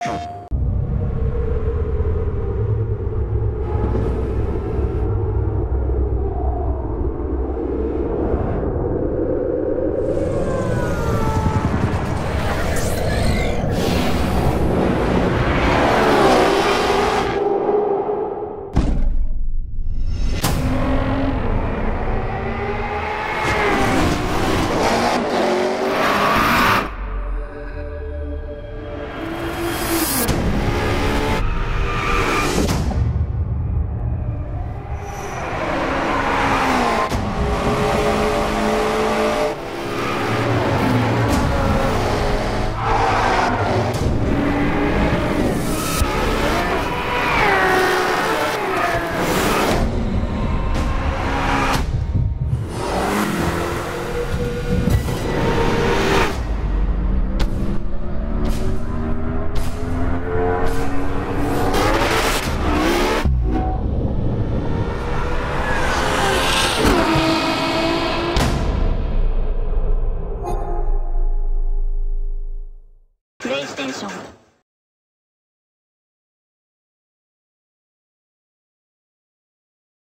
プでし。